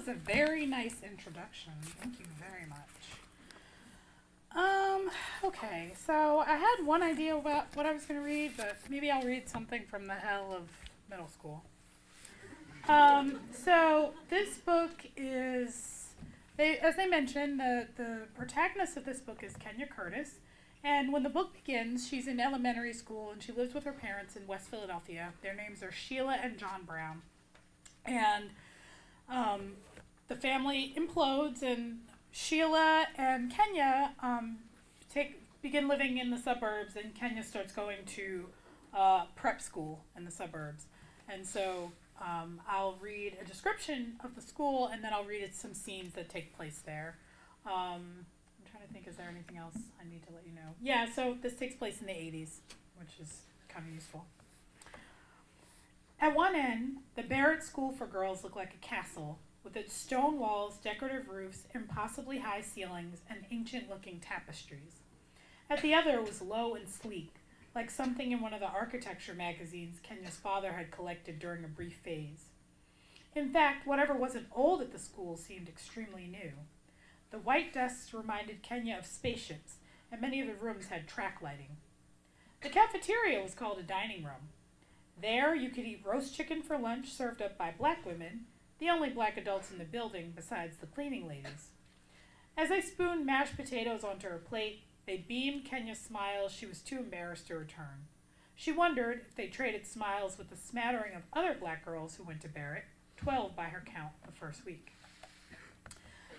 was a very nice introduction. Thank you very much. Um, okay, so I had one idea about what I was going to read, but maybe I'll read something from the hell of middle school. Um, so this book is, they, as they mentioned, the, the protagonist of this book is Kenya Curtis. And when the book begins, she's in elementary school and she lives with her parents in West Philadelphia. Their names are Sheila and John Brown. And um, the family implodes, and Sheila and Kenya um, take begin living in the suburbs, and Kenya starts going to uh, prep school in the suburbs. And so um, I'll read a description of the school, and then I'll read some scenes that take place there. Um, I'm trying to think, is there anything else I need to let you know? Yeah, so this takes place in the 80s, which is kind of useful. At one end, the Barrett School for Girls looked like a castle, with its stone walls, decorative roofs, impossibly high ceilings, and ancient looking tapestries. At the other was low and sleek, like something in one of the architecture magazines Kenya's father had collected during a brief phase. In fact, whatever wasn't old at the school seemed extremely new. The white desks reminded Kenya of spaceships, and many of the rooms had track lighting. The cafeteria was called a dining room. There, you could eat roast chicken for lunch served up by black women, the only black adults in the building besides the cleaning ladies. As I spooned mashed potatoes onto her plate, they beamed Kenya's smiles she was too embarrassed to return. She wondered if they traded smiles with the smattering of other black girls who went to Barrett, twelve by her count the first week.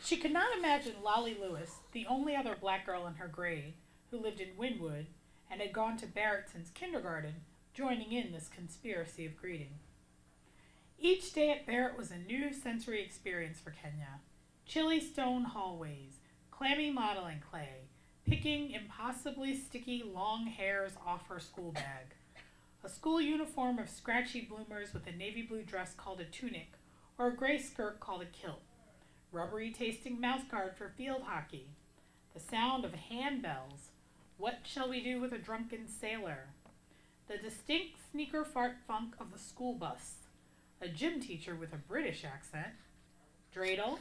She could not imagine Lolly Lewis, the only other black girl in her grade, who lived in Wynnewood and had gone to Barrett since kindergarten, joining in this conspiracy of greeting. Each day at Barrett was a new sensory experience for Kenya. Chilly stone hallways, clammy modeling clay, picking impossibly sticky long hairs off her school bag, a school uniform of scratchy bloomers with a navy blue dress called a tunic, or a gray skirt called a kilt, rubbery tasting mouse guard for field hockey, the sound of handbells, what shall we do with a drunken sailor, the distinct sneaker fart funk of the school bus, a gym teacher with a British accent, dreidel,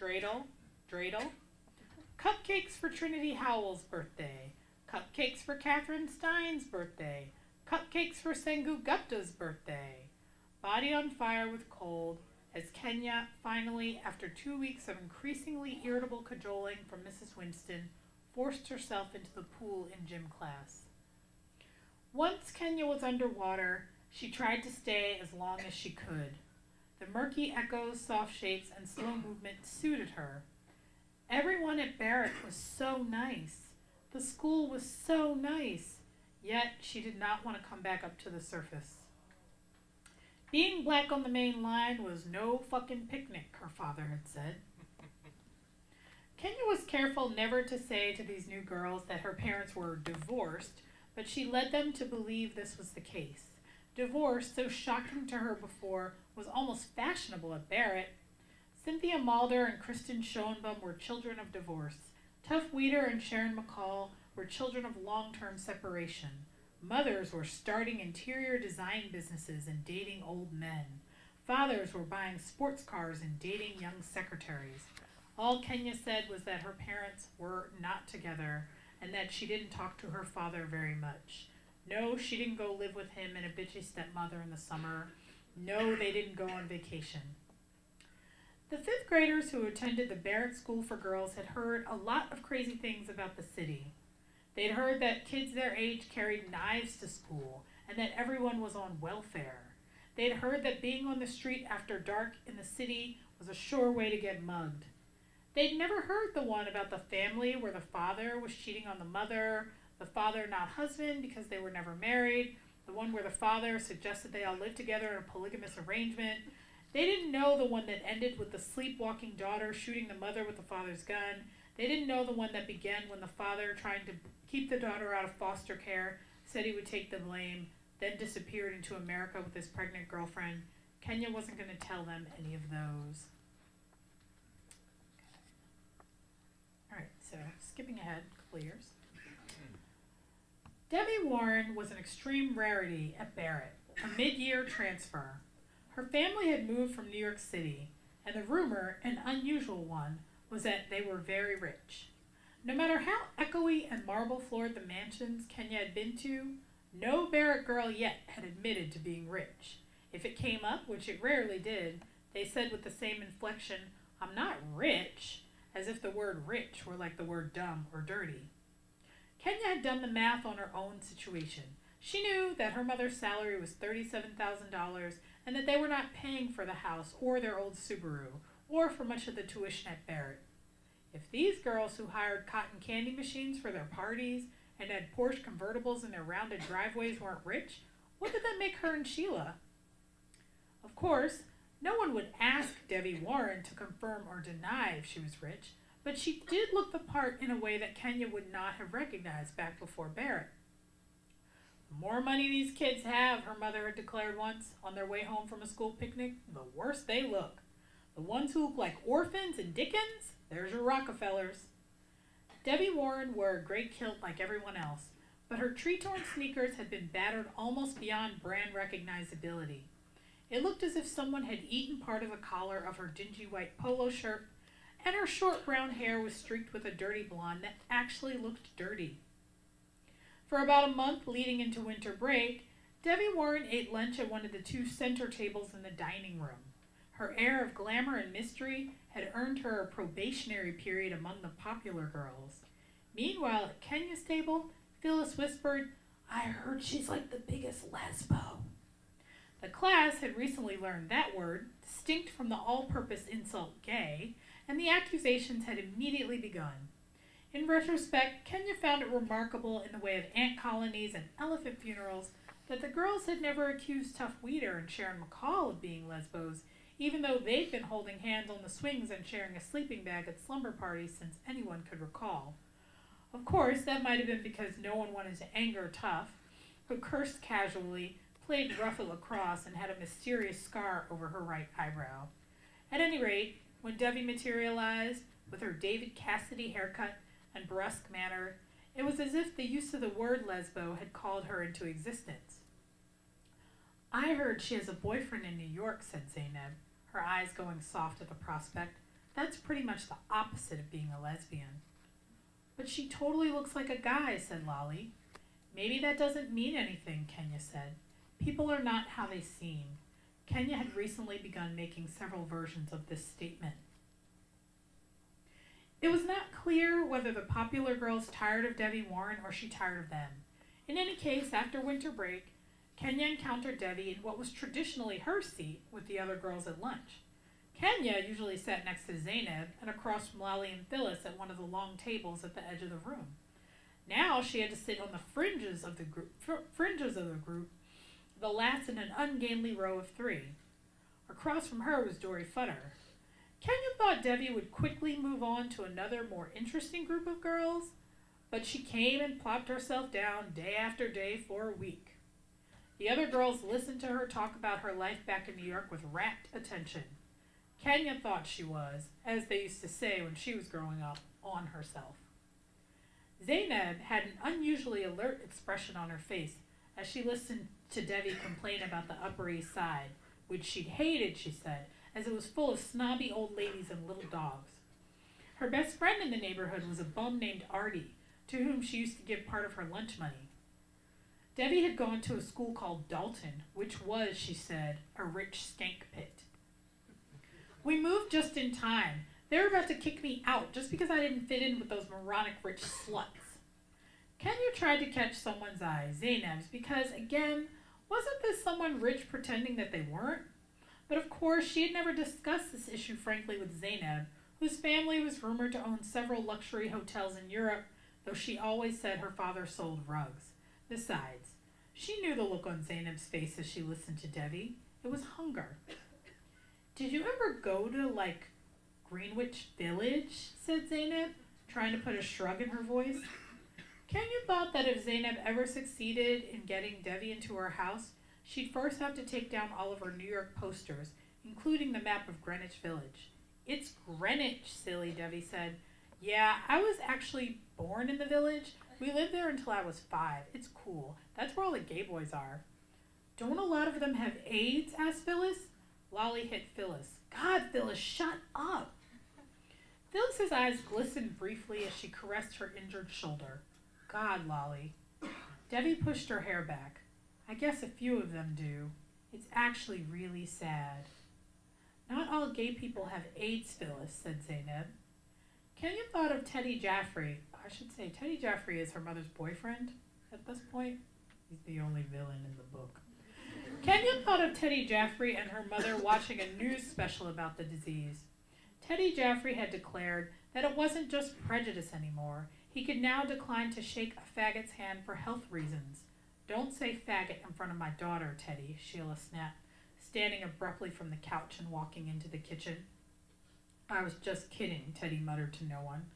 dreidel, dreidel, cupcakes for Trinity Howell's birthday, cupcakes for Catherine Stein's birthday, cupcakes for Sengu Gupta's birthday, body on fire with cold, as Kenya finally, after two weeks of increasingly irritable cajoling from Mrs. Winston, forced herself into the pool in gym class. Once Kenya was underwater, she tried to stay as long as she could. The murky echoes, soft shapes, and slow movement suited her. Everyone at Barrett was so nice. The school was so nice. Yet she did not want to come back up to the surface. Being black on the main line was no fucking picnic, her father had said. Kenya was careful never to say to these new girls that her parents were divorced, but she led them to believe this was the case. Divorce, so shocking to her before, was almost fashionable at Barrett. Cynthia Mulder and Kristen Schoenbaum were children of divorce. Tuff Weeder and Sharon McCall were children of long term separation. Mothers were starting interior design businesses and dating old men. Fathers were buying sports cars and dating young secretaries. All Kenya said was that her parents were not together and that she didn't talk to her father very much. No, she didn't go live with him and a bitchy stepmother in the summer. No, they didn't go on vacation. The fifth graders who attended the Barrett School for Girls had heard a lot of crazy things about the city. They'd heard that kids their age carried knives to school and that everyone was on welfare. They'd heard that being on the street after dark in the city was a sure way to get mugged. They'd never heard the one about the family where the father was cheating on the mother, the father not husband because they were never married, the one where the father suggested they all live together in a polygamous arrangement. They didn't know the one that ended with the sleepwalking daughter shooting the mother with the father's gun. They didn't know the one that began when the father, trying to keep the daughter out of foster care, said he would take the blame, then disappeared into America with his pregnant girlfriend. Kenya wasn't going to tell them any of those. All right, so skipping ahead a couple years. Debbie Warren was an extreme rarity at Barrett, a mid year transfer. Her family had moved from New York City. and the rumor, an unusual one, was that they were very rich. No matter how echoey and marble floored the mansions Kenya had been to, no Barrett girl yet had admitted to being rich. If it came up, which it rarely did, they said with the same inflection, I'm not rich, as if the word rich were like the word dumb or dirty. Kenya had done the math on her own situation. She knew that her mother's salary was $37,000 and that they were not paying for the house or their old Subaru or for much of the tuition at Barrett. If these girls who hired cotton candy machines for their parties and had Porsche convertibles in their rounded driveways weren't rich, what did that make her and Sheila? Of course, no one would ask Debbie Warren to confirm or deny if she was rich, but she did look the part in a way that Kenya would not have recognized back before Barrett. The more money these kids have, her mother had declared once on their way home from a school picnic, the worse they look. The ones who look like orphans and Dickens, there's your Rockefellers. Debbie Warren wore a gray kilt like everyone else, but her tree torn sneakers had been battered almost beyond brand recognizability. It looked as if someone had eaten part of the collar of her dingy white polo shirt, and her short brown hair was streaked with a dirty blonde that actually looked dirty. For about a month leading into winter break, Debbie Warren ate lunch at one of the two center tables in the dining room. Her air of glamour and mystery had earned her a probationary period among the popular girls. Meanwhile, at Kenya's table, Phyllis whispered, I heard she's like the biggest lesbo. The class had recently learned that word, distinct from the all purpose insult gay, and the accusations had immediately begun. In retrospect, Kenya found it remarkable in the way of ant colonies and elephant funerals that the girls had never accused Tough Weeder and Sharon McCall of being lesbos, even though they'd been holding hands on the swings and sharing a sleeping bag at slumber parties since anyone could recall. Of course, that might have been because no one wanted to anger Tough, who cursed casually, played rough at lacrosse, and had a mysterious scar over her right eyebrow. At any rate, when Debbie materialized, with her David Cassidy haircut and brusque manner, it was as if the use of the word lesbo had called her into existence. I heard she has a boyfriend in New York, said Zainab, her eyes going soft at the prospect. That's pretty much the opposite of being a lesbian. But she totally looks like a guy, said Lolly. Maybe that doesn't mean anything, Kenya said. People are not how they seem. Kenya had recently begun making several versions of this statement. It was not clear whether the popular girls tired of Debbie Warren or she tired of them. In any case, after winter break, Kenya encountered Debbie in what was traditionally her seat with the other girls at lunch. Kenya usually sat next to Zainab and across from Lolly and Phyllis at one of the long tables at the edge of the room. Now she had to sit on the fringes of the group, fr- fringes of the group, the last in an ungainly row of three. Across from her was Dory Futter, Kenya thought Debbie would quickly move on to another more interesting group of girls, but she came and plopped herself down day after day for a week. The other girls listened to her talk about her life back in New York with rapt attention. Kenya thought she was, as they used to say when she was growing up, on herself. Zainab had an unusually alert expression on her face as she listened to Debbie complain about the Upper East Side, which she'd hated, she said, as it was full of snobby old ladies and little dogs. Her best friend in the neighborhood was a bum named Artie, to whom she used to give part of her lunch money. Debbie had gone to a school called Dalton, which was, she said, a rich skank pit. We moved just in time. They were about to kick me out just because I didn't fit in with those moronic rich sluts. Kenya tried to catch someone's eye, Zainab's, because, again, wasn't this someone rich pretending that they weren't? But of course, she had never discussed this issue frankly with Zainab, whose family was rumored to own several luxury hotels in Europe, though she always said her father sold rugs. Besides, she knew the look on Zainab's face as she listened to Debbie. It was hunger. Did you ever go to, like, Greenwich Village? said Zainab, trying to put a shrug in her voice. Kenya thought that if Zainab ever succeeded in getting Debbie into her house, She'd first have to take down all of her New York posters, including the map of Greenwich Village. It's Greenwich, silly, Debbie said. Yeah, I was actually born in the village. We lived there until I was five. It's cool. That's where all the gay boys are. Don't a lot of them have AIDS? asked Phyllis. Lolly hit Phyllis. God, Phyllis, shut up. Phyllis's eyes glistened briefly as she caressed her injured shoulder. God, Lolly. Debbie pushed her hair back. I guess a few of them do. It's actually really sad. Not all gay people have AIDS, Phyllis, said Zainab. Kenya thought of Teddy Jaffrey. I should say Teddy Jaffrey is her mother's boyfriend at this point. He's the only villain in the book. Kenya thought of Teddy Jaffrey and her mother watching a news special about the disease. Teddy Jaffrey had declared that it wasn't just prejudice anymore. He could now decline to shake a faggot's hand for health reasons. Don't say faggot in front of my daughter, Teddy, Sheila snapped, standing abruptly from the couch and walking into the kitchen. I was just kidding, Teddy muttered to no one.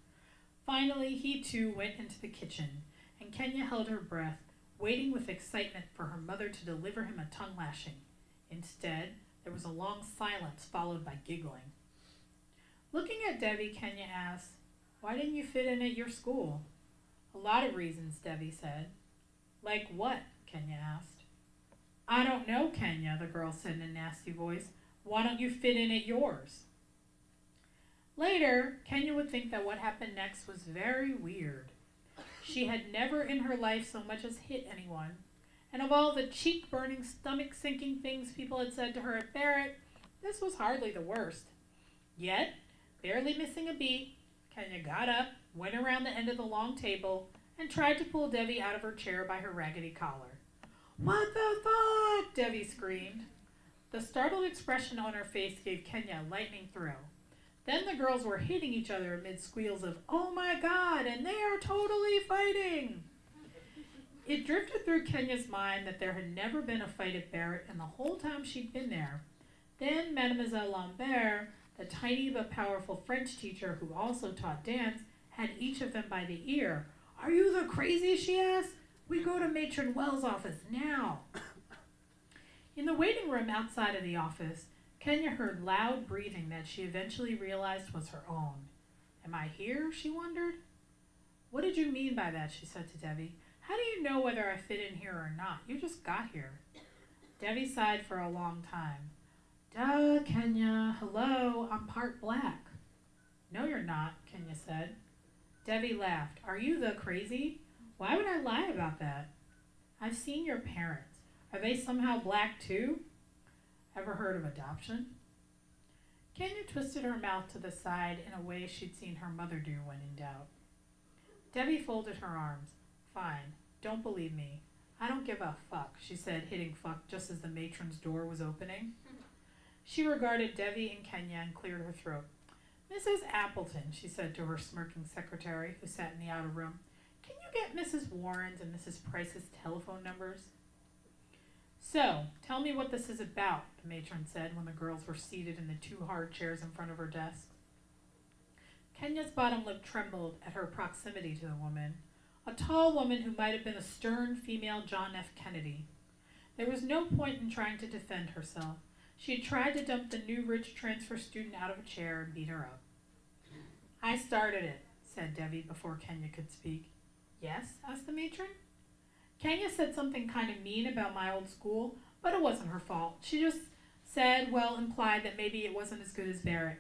Finally, he too went into the kitchen, and Kenya held her breath, waiting with excitement for her mother to deliver him a tongue lashing. Instead, there was a long silence followed by giggling. Looking at Debbie, Kenya asked, Why didn't you fit in at your school? A lot of reasons, Debbie said. Like what? Kenya asked. I don't know, Kenya, the girl said in a nasty voice. Why don't you fit in at yours? Later, Kenya would think that what happened next was very weird. She had never in her life so much as hit anyone, and of all the cheek burning, stomach sinking things people had said to her at Barrett, this was hardly the worst. Yet, barely missing a beat, Kenya got up, went around the end of the long table, and tried to pull Debbie out of her chair by her raggedy collar. What the fuck? Debbie screamed. The startled expression on her face gave Kenya a lightning thrill. Then the girls were hitting each other amid squeals of, oh my god, and they are totally fighting. It drifted through Kenya's mind that there had never been a fight at Barrett in the whole time she'd been there. Then Mademoiselle Lambert, the tiny but powerful French teacher who also taught dance, had each of them by the ear. Are you the crazy? she asked. We go to Matron Wells' office now. In the waiting room outside of the office, Kenya heard loud breathing that she eventually realized was her own. Am I here? she wondered. What did you mean by that? she said to Debbie. How do you know whether I fit in here or not? You just got here. Debbie sighed for a long time. Duh, Kenya. Hello, I'm part black. No, you're not, Kenya said. Debbie laughed. Are you the crazy? Why would I lie about that? I've seen your parents. Are they somehow black too? Ever heard of adoption? Kenya twisted her mouth to the side in a way she'd seen her mother do when in doubt. Debbie folded her arms. Fine, don't believe me. I don't give a fuck, she said, hitting fuck just as the matron's door was opening. She regarded Debbie and Kenya and cleared her throat. Mrs. Appleton, she said to her smirking secretary, who sat in the outer room, can you get Mrs. Warren's and Mrs. Price's telephone numbers? So, tell me what this is about, the matron said when the girls were seated in the two hard chairs in front of her desk. Kenya's bottom lip trembled at her proximity to the woman, a tall woman who might have been a stern female John F. Kennedy. There was no point in trying to defend herself. She tried to dump the new rich transfer student out of a chair and beat her up. I started it, said Debbie before Kenya could speak. Yes? asked the matron. Kenya said something kind of mean about my old school, but it wasn't her fault. She just said, well, implied that maybe it wasn't as good as Barrett.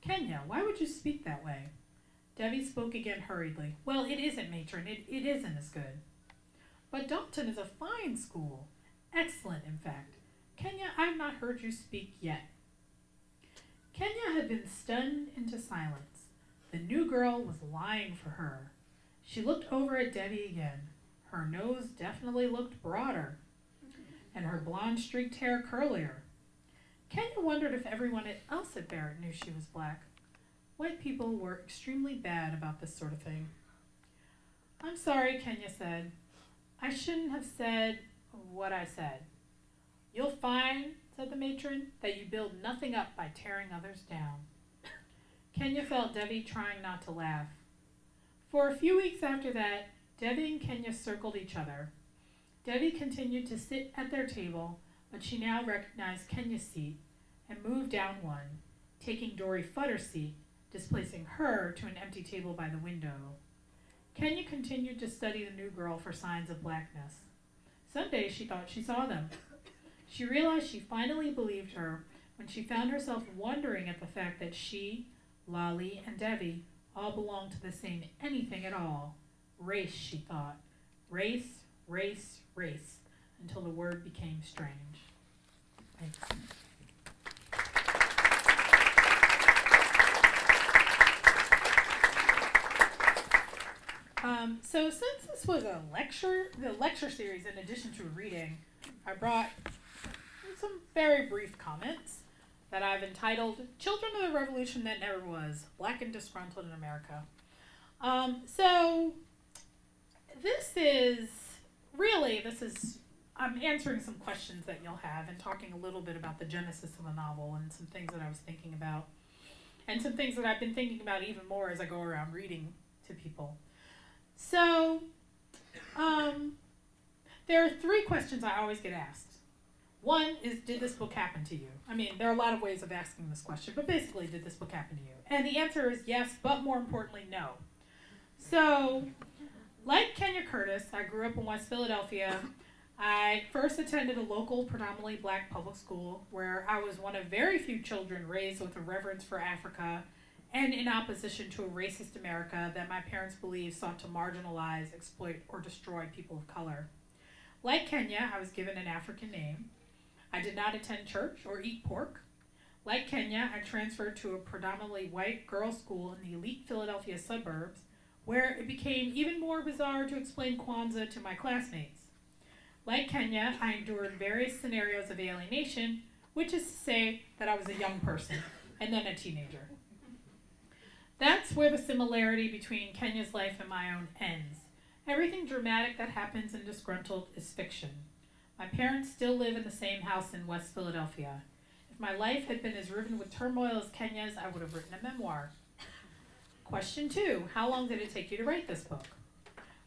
Kenya, why would you speak that way? Debbie spoke again hurriedly. Well, it isn't, matron. It, it isn't as good. But Dalton is a fine school. Excellent, in fact. Kenya, I've not heard you speak yet. Kenya had been stunned into silence. The new girl was lying for her. She looked over at Debbie again. Her nose definitely looked broader, and her blonde streaked hair curlier. Kenya wondered if everyone else at Barrett knew she was black. White people were extremely bad about this sort of thing. I'm sorry, Kenya said. I shouldn't have said what I said. You'll find, said the matron, that you build nothing up by tearing others down. Kenya felt Debbie trying not to laugh. For a few weeks after that, Debbie and Kenya circled each other. Debbie continued to sit at their table, but she now recognized Kenya's seat and moved down one, taking Dory Futter's seat, displacing her to an empty table by the window. Kenya continued to study the new girl for signs of blackness. Some days she thought she saw them. She realized she finally believed her when she found herself wondering at the fact that she, Lolly, and Debbie all belonged to the same anything at all. Race, she thought. Race, race, race, until the word became strange. Thanks. Um, so since this was a lecture, the lecture series in addition to reading, I brought some very brief comments that I've entitled Children of the Revolution That Never Was, Black and Disgruntled in America. Um, so this is really, this is, I'm answering some questions that you'll have and talking a little bit about the genesis of the novel and some things that I was thinking about and some things that I've been thinking about even more as I go around reading to people. So, um, there are three questions I always get asked. One is, did this book happen to you? I mean, there are a lot of ways of asking this question, but basically, did this book happen to you? And the answer is yes, but more importantly, no. So, like Kenya Curtis, I grew up in West Philadelphia. I first attended a local, predominantly black public school where I was one of very few children raised with a reverence for Africa and in opposition to a racist America that my parents believed sought to marginalize, exploit, or destroy people of color. Like Kenya, I was given an African name. I did not attend church or eat pork. Like Kenya, I transferred to a predominantly white girls' school in the elite Philadelphia suburbs, where it became even more bizarre to explain Kwanzaa to my classmates. Like Kenya, I endured various scenarios of alienation, which is to say that I was a young person and then a teenager. That's where the similarity between Kenya's life and my own ends. Everything dramatic that happens in Disgruntled is fiction. My parents still live in the same house in West Philadelphia. If my life had been as riven with turmoil as Kenya's, I would have written a memoir. Question two How long did it take you to write this book?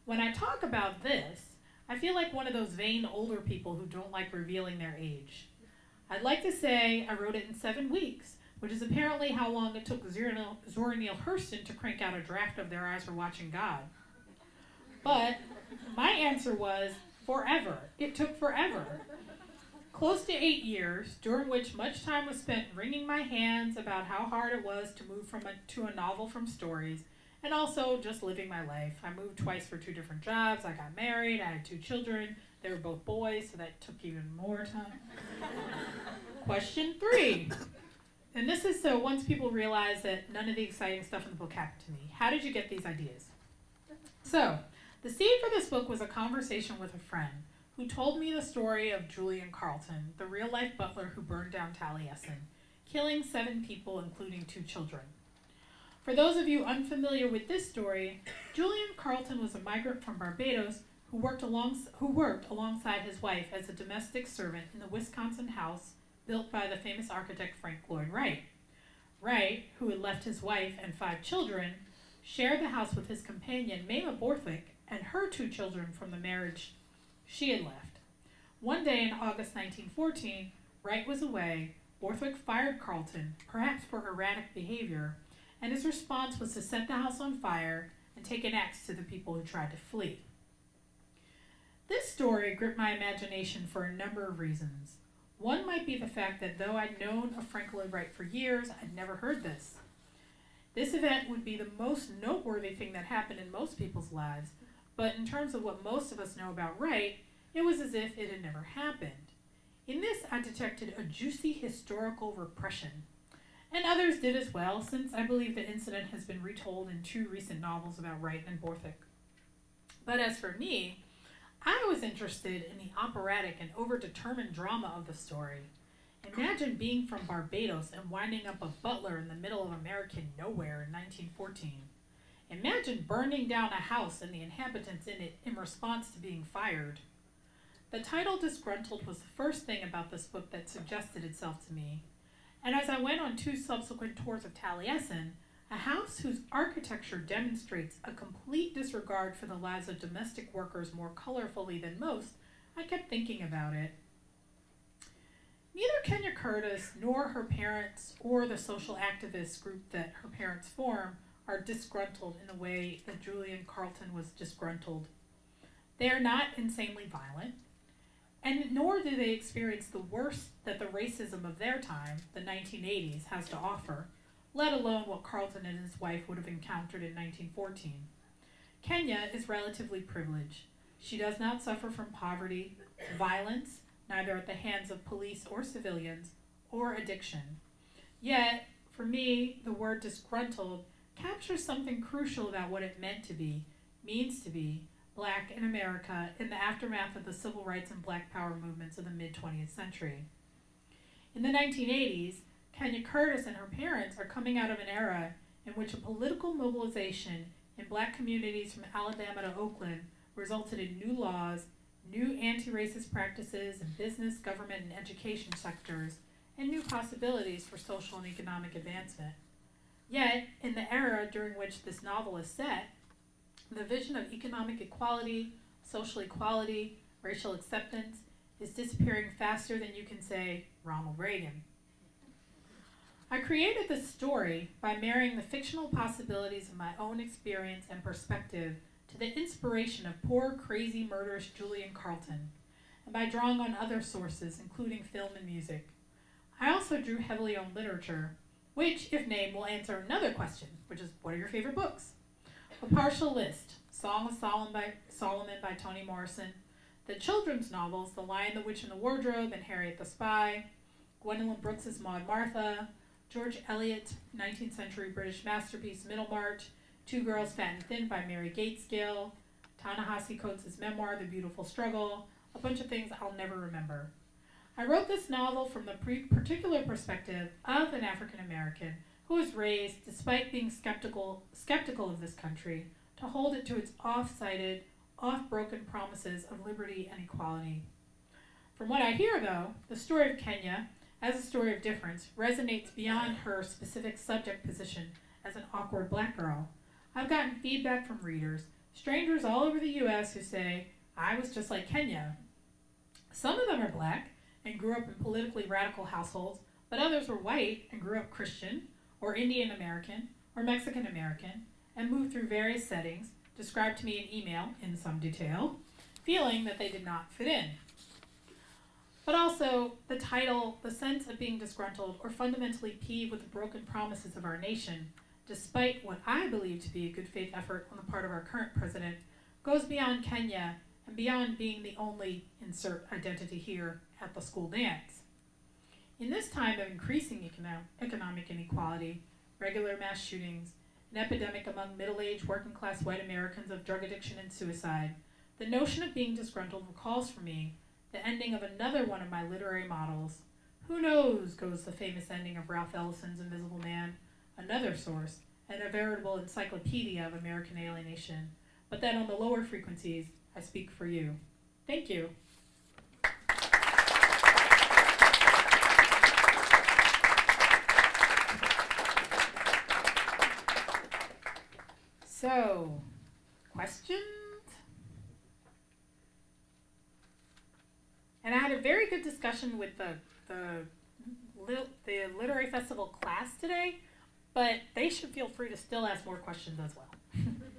When I talk about this, I feel like one of those vain older people who don't like revealing their age. I'd like to say I wrote it in seven weeks, which is apparently how long it took Zora Neale Hurston to crank out a draft of Their Eyes Were Watching God. But my answer was forever. It took forever. Close to eight years, during which much time was spent wringing my hands about how hard it was to move from a, to a novel from stories, and also just living my life. I moved twice for two different jobs. I got married. I had two children. They were both boys, so that took even more time. Question three and this is so once people realize that none of the exciting stuff in the book happened to me, how did you get these ideas? So, the seed for this book was a conversation with a friend who told me the story of Julian Carlton, the real life butler who burned down Taliesin, killing seven people, including two children. For those of you unfamiliar with this story, Julian Carlton was a migrant from Barbados who worked, along, who worked alongside his wife as a domestic servant in the Wisconsin house built by the famous architect Frank Lloyd Wright. Wright, who had left his wife and five children, shared the house with his companion Mamah Borthwick and her two children from the marriage she had left. One day in August 1914, Wright was away. Borthwick fired Carlton, perhaps for erratic behavior, and his response was to set the house on fire and take an axe to the people who tried to flee. This story gripped my imagination for a number of reasons. One might be the fact that though I'd known of Frank Lloyd Wright for years, I'd never heard this. This event would be the most noteworthy thing that happened in most people's lives, but in terms of what most of us know about Wright, it was as if it had never happened. In this, I detected a juicy historical repression. And others did as well, since I believe the incident has been retold in two recent novels about Wright and Borthwick. But as for me, I was interested in the operatic and overdetermined drama of the story. Imagine being from Barbados and winding up a butler in the middle of American nowhere in 1914. Imagine burning down a house and the inhabitants in it in response to being fired. The title Disgruntled was the first thing about this book that suggested itself to me, and as I went on two subsequent tours of Taliesin, a house whose architecture demonstrates a complete disregard for the lives of domestic workers more colorfully than most, I kept thinking about it. Neither Kenya Curtis nor her parents or the social activist group that her parents form are disgruntled in the way that Julian Carlton was disgruntled. They are not insanely violent. And nor do they experience the worst that the racism of their time, the 1980s, has to offer, let alone what Carlton and his wife would have encountered in 1914. Kenya is relatively privileged. She does not suffer from poverty, violence, neither at the hands of police or civilians, or addiction. Yet, for me, the word disgruntled captures something crucial about what it meant to be, means to be, black in America in the aftermath of the civil rights and black power movements of the mid 20th century. In the 1980s, Kenya Curtis and her parents are coming out of an era in which a political mobilization in black communities from Alabama to Oakland resulted in new laws, new anti racist practices in business, government, and education sectors, and new possibilities for social and economic advancement. Yet, in the era during which this novel is set, the vision of economic equality, social equality, racial acceptance is disappearing faster than you can say Ronald Reagan. I created this story by marrying the fictional possibilities of my own experience and perspective to the inspiration of poor, crazy, murderous Julian Carlton, and by drawing on other sources, including film and music. I also drew heavily on literature, which, if named, will answer another question, which is what are your favorite books? A partial list Song of Solomon by, Solomon by Toni Morrison, the children's novels The Lion, the Witch, and the Wardrobe, and Harriet the Spy, Gwendolyn Brooks's Maud Martha, George Eliot's 19th century British masterpiece Middlemarch, Two Girls Fat and Thin by Mary Gaitskill, Ta-Nehisi Coates' memoir The Beautiful Struggle, a bunch of things I'll never remember. I wrote this novel from the particular perspective of an African American who was raised, despite being skeptical, skeptical of this country, to hold it to its off-sided, off-broken promises of liberty and equality. From what I hear, though, the story of Kenya, as a story of difference, resonates beyond her specific subject position as an awkward black girl. I've gotten feedback from readers, strangers all over the U.S., who say, I was just like Kenya. Some of them are black and grew up in politically radical households, but others were white and grew up Christian or Indian American, or Mexican American, and moved through various settings, described to me in email in some detail, feeling that they did not fit in. But also, the title, the sense of being disgruntled or fundamentally peeved with the broken promises of our nation, despite what I believe to be a good faith effort on the part of our current president, goes beyond Kenya and beyond being the only insert identity here at the school dance. In this time of increasing econo- economic inequality, regular mass shootings, an epidemic among middle aged working class white Americans of drug addiction and suicide, the notion of being disgruntled recalls for me the ending of another one of my literary models. Who knows, goes the famous ending of Ralph Ellison's Invisible Man, another source, and a veritable encyclopedia of American alienation. But then on the lower frequencies, I speak for you. Thank you. So, questions? And I had a very good discussion with the the the literary festival class today, but they should feel free to still ask more questions as well.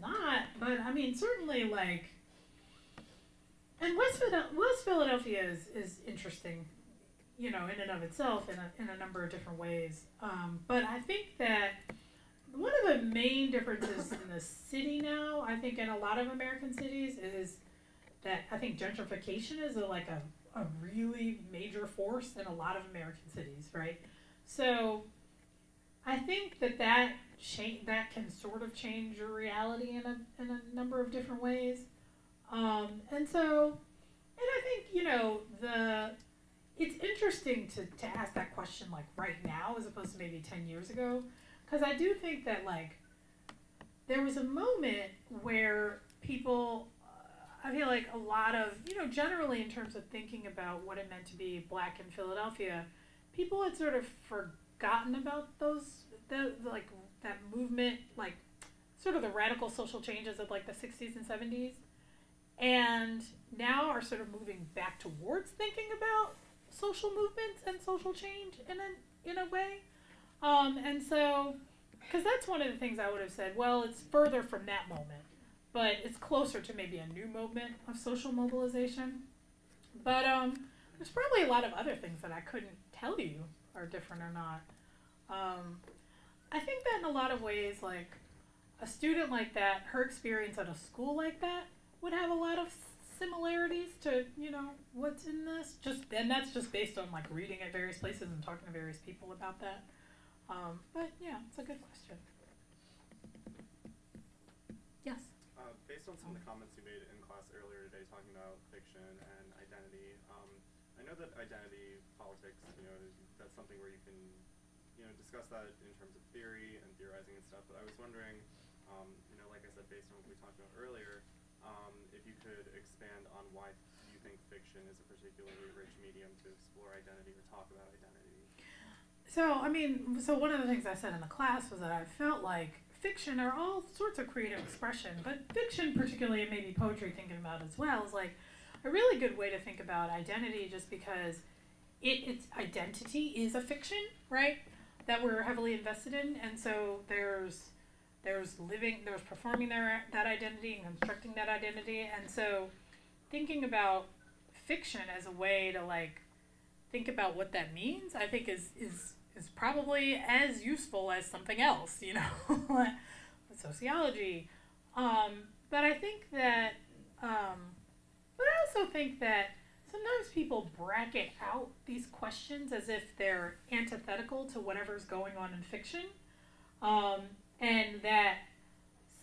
not. But I mean, certainly like. And West, West Philadelphia is, is interesting, you know, in and of itself in a, in a number of different ways. Um, but I think that one of the main differences in the city now, I think in a lot of American cities, is that I think gentrification is a, like a a really major force in a lot of American cities, right? So I think that that cha- that can sort of change your reality in a in a number of different ways. Um, and so, and I think you know the it's interesting to, to ask that question like right now as opposed to maybe 10 years ago. Because I do think that like there was a moment where people, uh, I feel like a lot of, you know, generally in terms of thinking about what it meant to be black in Philadelphia, people had sort of forgotten about those, the, like that movement, like sort of the radical social changes of like the 60s and 70s and now are sort of moving back towards thinking about social movements and social change in a, in a way. Um, and so, because that's one of the things I would have said, well, it's further from that moment, but it's closer to maybe a new movement of social mobilization. But um, there's probably a lot of other things that I couldn't tell you are different or not. Um, I think that in a lot of ways, like a student like that, her experience at a school like that would have a lot of similarities to you know what's in this. Just and that's just based on like reading at various places and talking to various people about that. Um, but yeah, it's a good question. Yes. Uh, based on some of the comments you made in class earlier today, talking about fiction and identity, um, I know that identity politics, you know, that's something where you can, you know, discuss that in terms of theory and theorizing and stuff. But I was wondering, um, you know, like I said, based on what we talked about earlier, um, if you could expand on why you think fiction is a particularly rich medium to explore identity or talk about identity. So, I mean, so one of the things I said in the class was that I felt like fiction are all sorts of creative expression, but fiction, particularly, and maybe poetry thinking about as well, is like a really good way to think about identity just because it, its identity is a fiction, right? That we're heavily invested in. And so there's there's living there's performing their that identity and constructing that identity and so thinking about fiction as a way to like think about what that means i think is is is probably as useful as something else you know sociology um, but i think that um, but i also think that sometimes people bracket out these questions as if they're antithetical to whatever's going on in fiction um, and that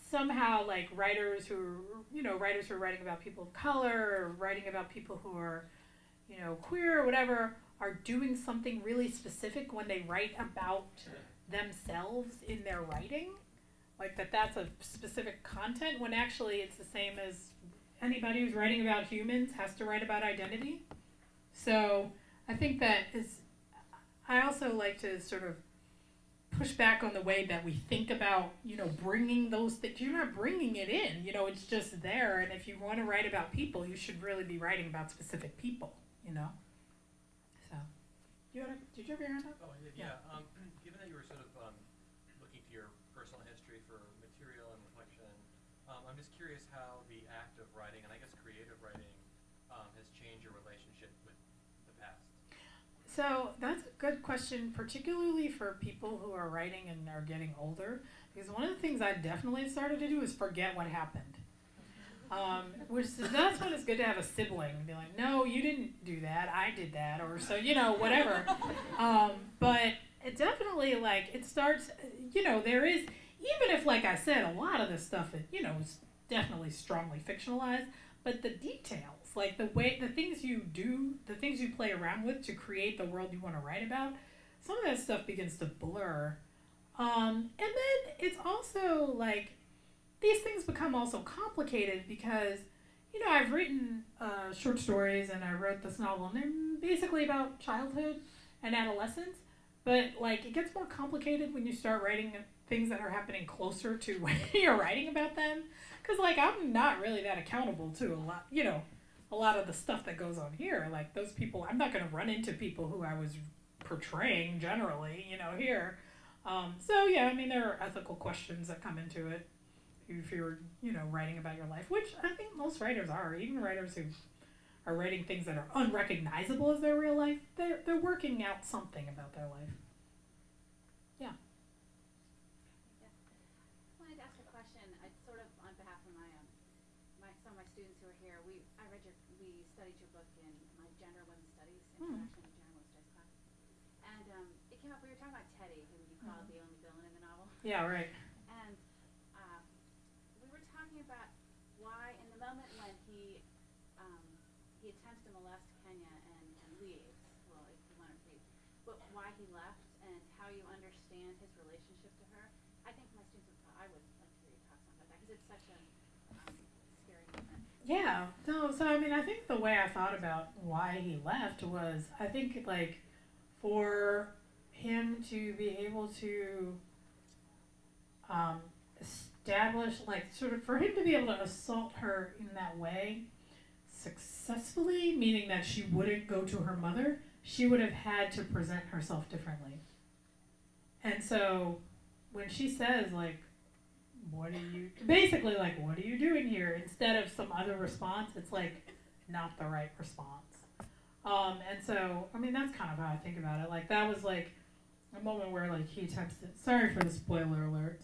somehow like writers who you know writers who are writing about people of color or writing about people who are you know queer or whatever are doing something really specific when they write about themselves in their writing. Like that that's a specific content when actually it's the same as anybody who's writing about humans has to write about identity so i think that is i also like to sort of push back on the way that we think about, you know, bringing those things. You're not bringing it in, you know, it's just there. And if you want to write about people, you should really be writing about specific people, you know. So, you wanna, did you ever hear that? Oh, I did, yeah. Um, given that you were sort of um, looking to your personal history for material and reflection, um, I'm just curious how the act of writing, and I guess creative writing, um, has changed your relationship with the past. So that's a good question, particularly for people who are writing and are getting older. Because one of the things I definitely started to do is forget what happened. Um, which is, that's when it's good to have a sibling and be like, no, you didn't do that, I did that, or so, you know, whatever. Um, but it definitely, like, it starts, you know, there is, even if, like I said, a lot of this stuff, it, you know, is definitely strongly fictionalized, but the details, like the way, the things you do, the things you play around with to create the world you want to write about, some of that stuff begins to blur. Um, and then it's also like these things become also complicated because, you know, I've written uh, short stories and I wrote this novel, and they're basically about childhood and adolescence. But like, it gets more complicated when you start writing things that are happening closer to when you're writing about them. Because like, I'm not really that accountable to a lot, you know, a lot of the stuff that goes on here. Like those people, I'm not going to run into people who I was portraying generally, you know, here. Um, so yeah, I mean, there are ethical questions that come into it if you're, you know, writing about your life, which I think most writers are. Even writers who are writing things that are unrecognizable as their real life, they're they're working out something about their life. Yeah. Yeah. I wanted to ask a question. I sort of on behalf of my um, my some of my students who are here. We I read your we studied your book in my gender women's studies Hmm. introduction to gender women's studies class, and um, it came up. We were talking about Teddy, who you called the only villain in the novel, Yeah. Right. and uh, we were talking about why in the moment when he um, he attempts to molest Kenya and, and leaves. Well, if you want to you understand his relationship to her. I think my students would, I would like to hear you talk some about that because it's such a um, scary moment. Yeah. No, so I mean, I think the way I thought about why he left was I think like for him to be able to um, establish, like, sort of for him to be able to assault her in that way successfully, meaning that she wouldn't go to her mother, she would have had to present herself differently. And so when she says, like, what are you basically like what are you doing here? Instead of some other response it's like not the right response. Um, and so i mean that's kind of how i think about it. Like that was like a moment where like he texted sorry for the spoiler alert.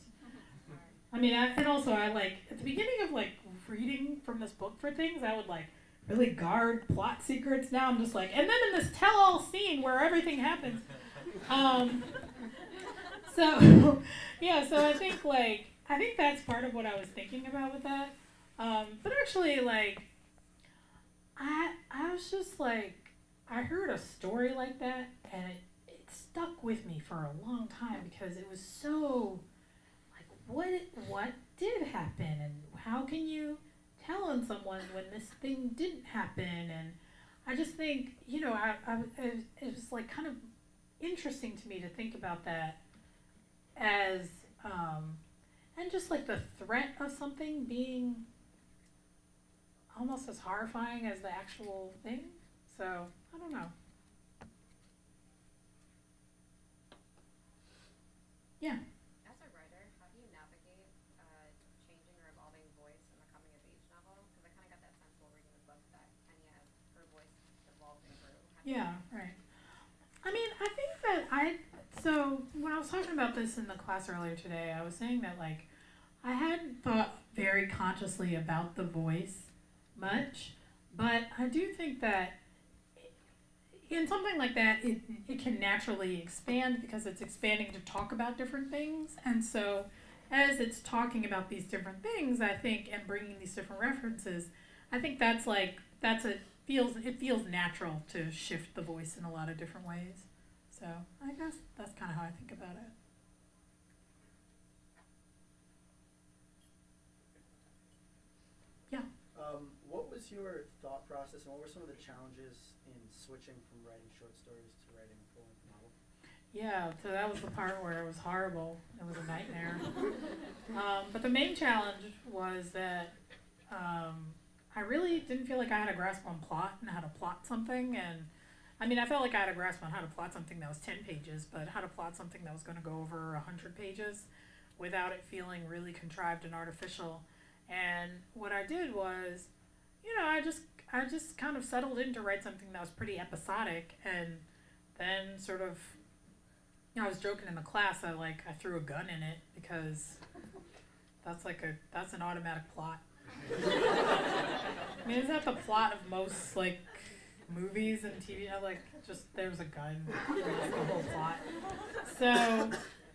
I mean I, and also i like at the beginning of like reading from this book for things i would like really guard plot secrets. Now i'm just like and then in this tell-all scene where everything happens um, so yeah so i think like I think that's part of what I was thinking about with that. Um, but actually, like, I I was just like, I heard a story like that, and it, it stuck with me for a long time because it was so, like, what what did happen, and how can you tell on someone when this thing didn't happen? And I just think, you know, I, I it, was like kind of interesting to me to think about that as. Um, and just like the threat of something being almost as horrifying as the actual thing. So I don't know. Yeah. As a writer, how do you navigate uh, changing or evolving voice in a coming of age novel? Because I kind of got that sense while reading the book that Kenya, her voice evolved and grew. How do you- Yeah, right. I mean, I think that I so when I was talking about this in the class earlier today, I was saying that like I hadn't thought very consciously about the voice much, but I do think that in something like that, it, it can naturally expand because it's expanding to talk about different things. And so, as it's talking about these different things, I think, and bringing these different references, I think that's like, that's a, feels, it feels natural to shift the voice in a lot of different ways. So, I guess that's kind of how I think about it. Um, what was your thought process and what were some of the challenges in switching from writing short stories to writing a full length novel? Yeah, so that was the part where it was horrible. It was a nightmare. um, but the main challenge was that um, I really didn't feel like I had a grasp on plot and how to plot something. And I mean, I felt like I had a grasp on how to plot something that was 10 pages, but how to plot something that was going to go over 100 pages without it feeling really contrived and artificial. And what I did was, you know, I just I just kind of settled in to write something that was pretty episodic and then sort of you know, I was joking in the class I like I threw a gun in it because that's like a that's an automatic plot. I mean, isn't that the plot of most like movies and TV? You know, like just there's a gun, that's the whole plot. So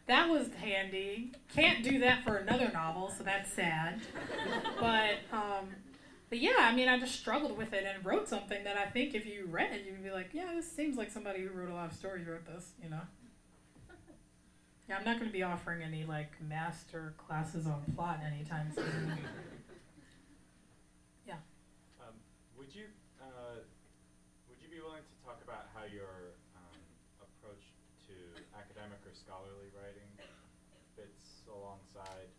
that was handy. Can't do that for another novel, so that's sad. But um, but yeah, I mean, I just struggled with it and wrote something that I think if you read, it you'd be like, yeah, this seems like somebody who wrote a lot of stories wrote this, you know. Yeah, I'm not going to be offering any like master classes on plot anytime soon. Yeah. Um, would you uh, would you be willing to talk about how your um, approach to academic or scholarly writing fits alongside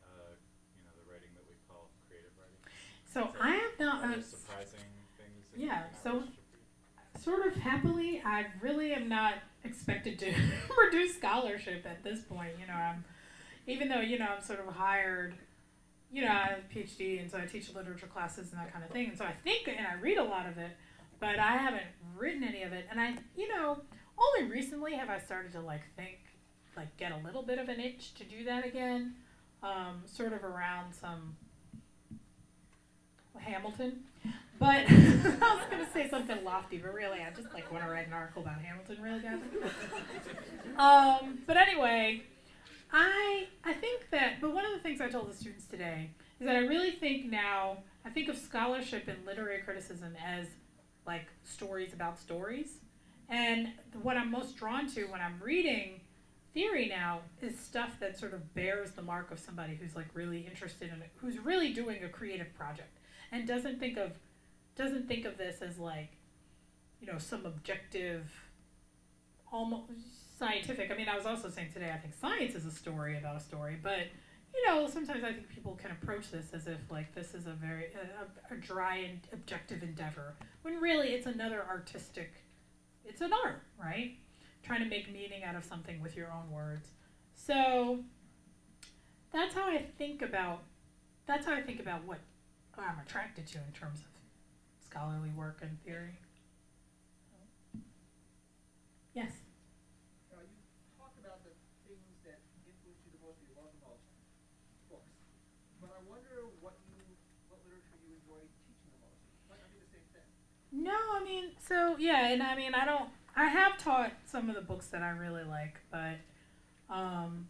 uh, you know the writing that we call creative writing? So I have not. Uh, surprising things? yeah, so- sort of happily, I really am not expected to produce scholarship at this point. You know, I'm even though you know I'm sort of hired. You know, I have a PhD, and so I teach literature classes and that kind of thing. And so I think, and I read a lot of it, but I haven't written any of it. And I, you know, only recently have I started to like think, like get a little bit of an itch to do that again. Um, sort of around some Hamilton. But I was gonna say something lofty, but really, I just like want to write an article about Hamilton really badly. um, but anyway, I I think that. But one of the things I told the students today is that I really think now I think of scholarship and literary criticism as like stories about stories, and what I'm most drawn to when I'm reading theory now is stuff that sort of bears the mark of somebody who's like really interested in it, who's really doing a creative project and doesn't think of doesn't think of this as like you know some objective almost scientific. I mean, I was also saying today I think science is a story about a story, but you know, sometimes I think people can approach this as if like this is a very a, a dry and objective endeavor, when really it's another artistic. It's an art, right? Trying to make meaning out of something with your own words. So that's how I think about. That's how I think about what I'm attracted to in terms of scholarly work and theory. Yes. You talked about the things that influence you the most that you love books. But I wonder what you, what literature you enjoy teaching the most. Might not be the same thing. No, I mean, so yeah, and I mean, I don't. I have taught some of the books that I really like, but um,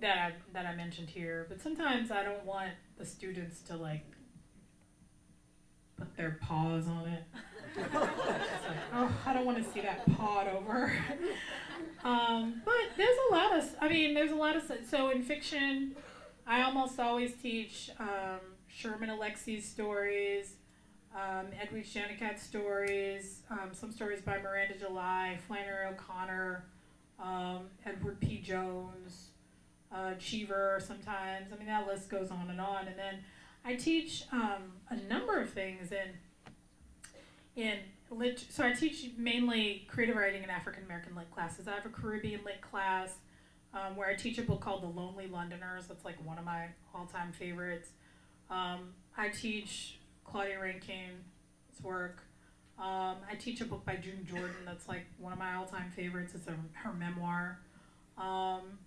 that I, that I mentioned here. But sometimes I don't want the students to like put their paws on it. Like, oh, I don't want to see that pawed over. um, but there's a lot of, I mean, there's a lot of, so in fiction, I almost always teach um, Sherman Alexie's stories, um, Edwidge Danticat's stories, um, some stories by Miranda July, Flannery O'Connor, um, Edward P. Jones, Cheever sometimes. I mean, that list goes on and on. And then I teach um, a number of things in in lit. So I teach mainly creative writing and African American lit classes. I have a Caribbean lit class um, where I teach a book called The Lonely Londoners. That's like one of my all time favorites. Um, I teach Claudia Rankine's work. Um, I teach a book by June Jordan that's like one of my all time favorites. It's a, her memoir. Um,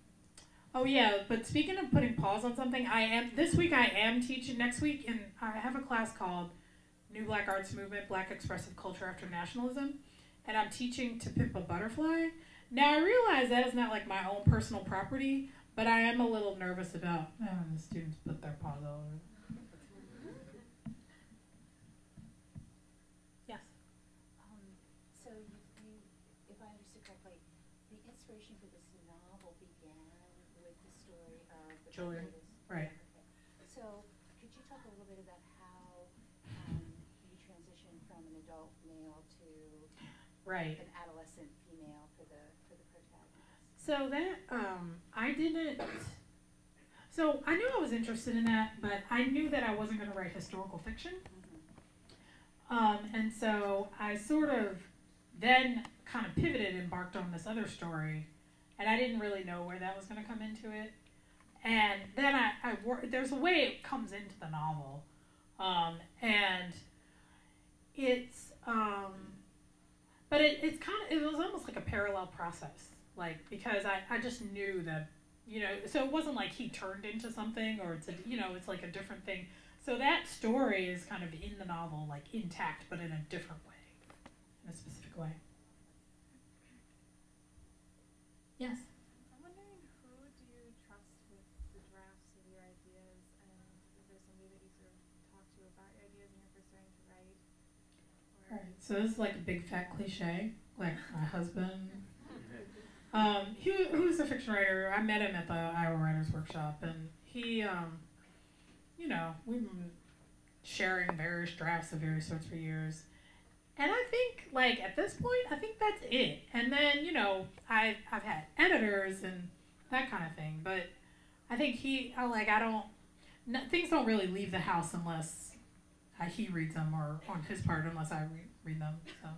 oh yeah, but speaking of putting pause on something, I am this week I am teaching next week, and I have a class called New Black Arts Movement, Black Expressive Culture After Nationalism, and I'm teaching to pimp a butterfly. Now I realize that is not like my own personal property, but I am a little nervous about having the students put their paws all over. it. Yes. Um, so you, you, if I understood correctly, the inspiration for this novel began with the story of the Julian, Barbados. right. So, could you talk a little bit about how, um, you transitioned from an adult male to Right. an adolescent female for the, for the protagonist? So that um, I didn't. So I knew I was interested in that, but I knew that I wasn't going to write historical fiction. Um, and so I sort of then kind of pivoted, and embarked on this other story, and I didn't really know where that was going to come into it. And then I, I wor- there's a way it comes into the novel, um, and it's um, but it, it's kind of it was almost like a parallel process like because I, I just knew that you know so it wasn't like he turned into something or it's a you know it's like a different thing. So that story is kind of in the novel like intact but in a different way in a specific way. Yes I'm wondering who do you trust with the drafts of your ideas, and is there somebody that you sort of talk to about your ideas when you're first starting to write? Or all right so this is like a big fat cliche like my husband. Um, he who's a fiction writer. I met him at the iowa writers workshop and he um, you know we've been sharing various drafts of various sorts for years. And i think like at this point i think that's it. And then you know i've, I've had editors and that kind of thing. But i think he I, like i don't things don't really leave the house unless uh, he reads them or on his part unless i re- read them so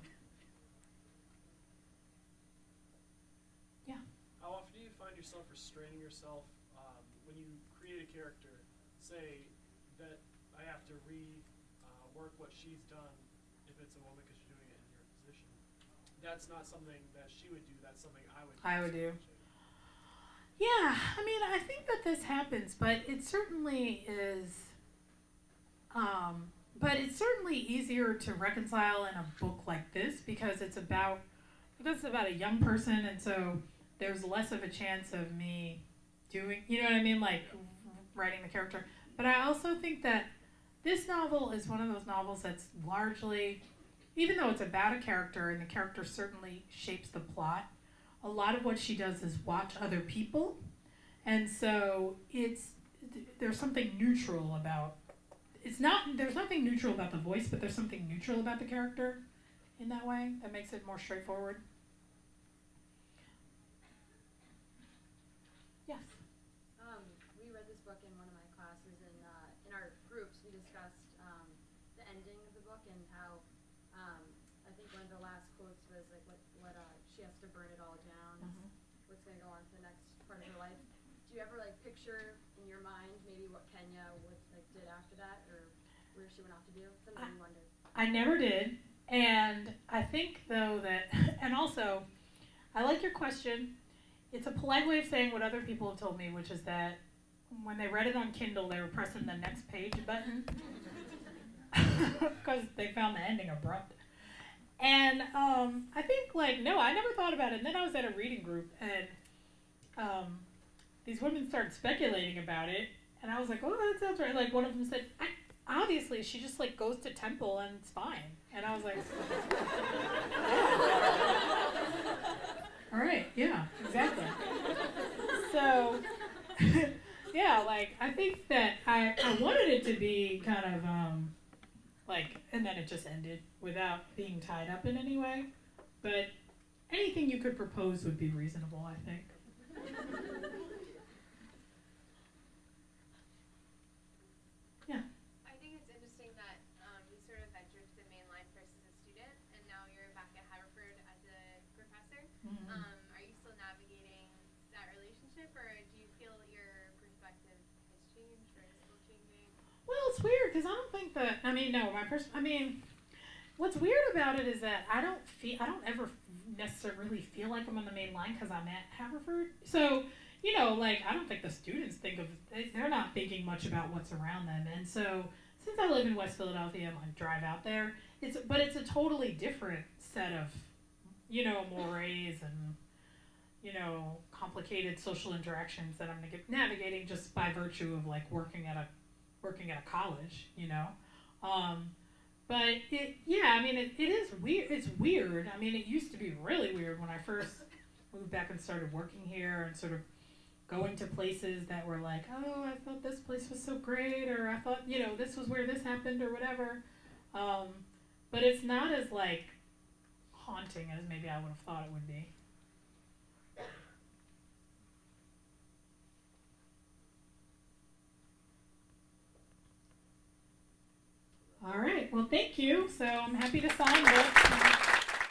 How often do you find yourself restraining yourself um, when you create a character? Say that I have to rework what she's done if it's a woman because you're doing it in your position. That's not something that she would do. That's something I would. do. I would do. Yeah, I mean, I think that this happens, but it certainly is. Um, but it's certainly easier to reconcile in a book like this because it's about because it's about a young person, and so there's less of a chance of me doing, you know what I mean, like writing the character. But I also think that this novel is one of those novels that's largely, even though it's about a character and the character certainly shapes the plot, a lot of what she does is watch other people, and so it's there's something neutral about. It's not there's nothing neutral about the voice, but there's something neutral about the character, in that way that makes it more straightforward. Yes. Um, we read this book in one of my classes, and uh, in our groups, we discussed um, the ending of the book and how um, I think one of the last quotes was like, "What, what uh, she has to burn it all down. Mhm. What's going to go on to the next part of her life." Do you ever like picture in your mind maybe what Kenya would after that, or where she went off to do? I- wondered. I never did. And I think, though, that, and also, I like your question. It's a polite way of saying what other people have told me, which is that when they read it on Kindle, they were pressing the next page button because they found the ending abrupt. And um, I think, like, no, I never thought about it. And then I was at a reading group, and um, these women started speculating about it. And I was like, oh, that sounds right. Like, one of them said, obviously she just like goes to temple and it's fine. And i was like all right yeah exactly. So yeah like i think that i i wanted it to be kind of um like and then it just ended without being tied up in any way. But anything you could propose would be reasonable i think yeah I think it's interesting that um, you sort of ventured to the main line first as a student, and now you're back at Haverford as a professor. Mhm. Um, are you still navigating that relationship, or do you feel that your perspective has changed or is still changing? Well, it's because I don't think that. I mean, no, my pers- I mean, what's weird about it is that I don't feel. I don't ever necessarily feel like I'm on the main line because I'm at Haverford. So, you know, like I don't think the students think of. they- They're not thinking much about what's around them, and so since I live in West Philadelphia and like drive out there, it's but it's a totally different set of, you know, mores and. You know, complicated social interactions that I'm navigating just by virtue of like working at a working at a college, you know. Um, but it, yeah, I mean, it, it is weird. It's weird. I mean, it used to be really weird when I first moved back and started working here and sort of going to places that were like, oh, I thought this place was so great, or I thought, you know, this was where this happened, or whatever. Um, but it's not as like haunting as maybe I would have thought it would be. All right. Well, thank you. So I'm happy to sign books.